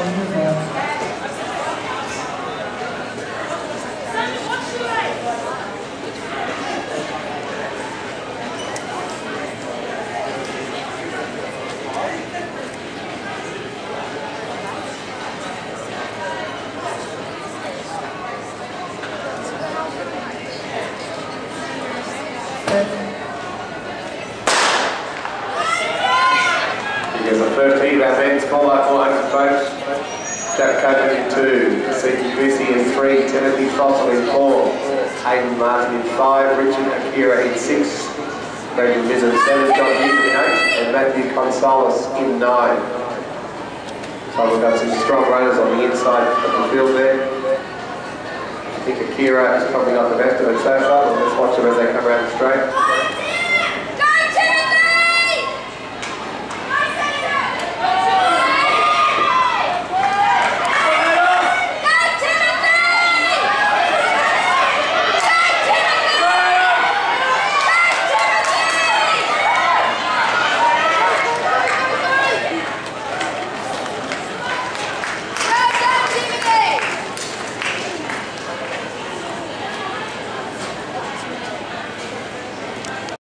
Because the first tee that call that 400 folks. Jack Copeman in two, Seaton Puzey in three, Timothy Throssell in four, Hayden Martin in five, Richard Akera in six, Brenton Mizen in seven, John Newcomb in eight, and Matthew Konsolis in nine. So we've got some strong runners on the inside of the field there. I think Akera has probably got the best of it so far, but let's watch them as they come around the straight.